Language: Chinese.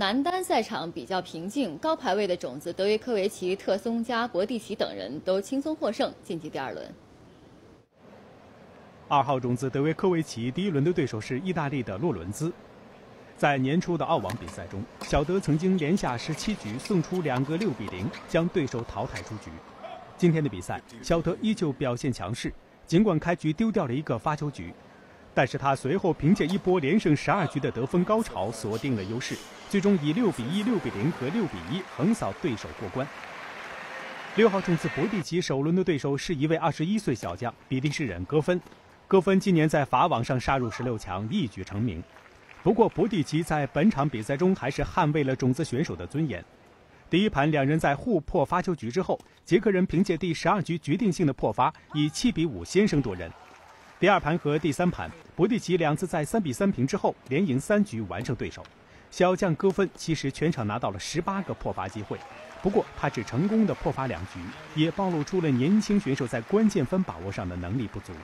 男单赛场比较平静，高排位的种子德约科维奇、特松加、博蒂奇等人都轻松获胜，晋级第二轮。二号种子德约科维奇第一轮的对手是意大利的洛伦兹。在年初的澳网比赛中，小德曾经连下十七局送出两个六比零，将对手淘汰出局。今天的比赛，小德依旧表现强势，尽管开局丢掉了一个发球局。但是他随后凭借一波连胜十二局的得分高潮锁定了优势，最终以六比一、六比零和六比一横扫对手过关。六号种子博蒂奇首轮的对手是一位二十一岁小将比利时人戈芬，戈芬今年在法网上杀入十六强，一举成名。不过博蒂奇在本场比赛中还是捍卫了种子选手的尊严。第一盘两人在互破发球局之后，捷克人凭借第十二局决定性的破发，以七比五先声夺人。第二盘和第三盘，博蒂奇两次在三比三平之后，连赢三局完胜对手。小将戈芬其实全场拿到了十八个破发机会，不过他只成功的破发两局，也暴露出了年轻选手在关键分把握上的能力不足。